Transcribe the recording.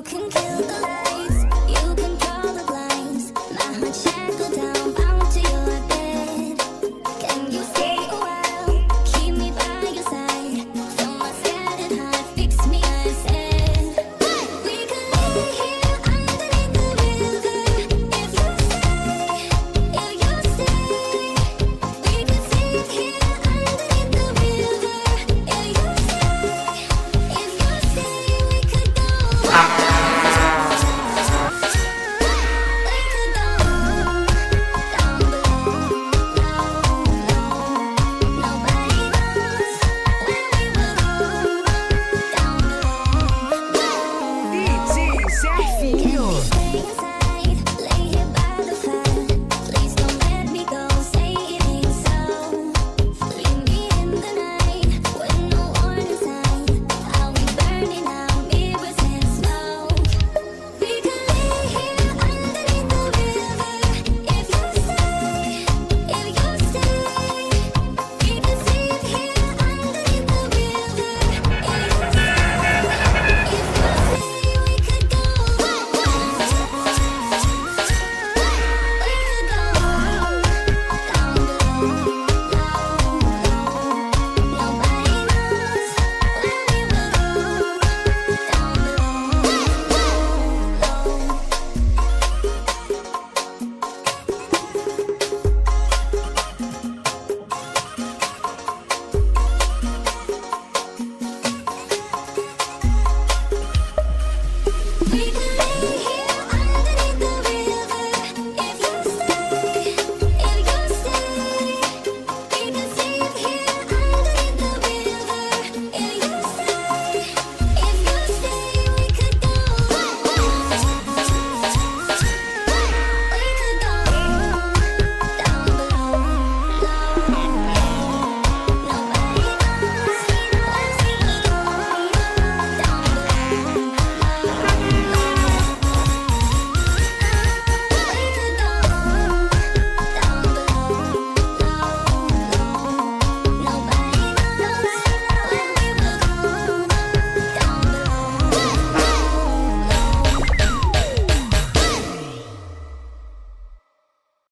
you can kill the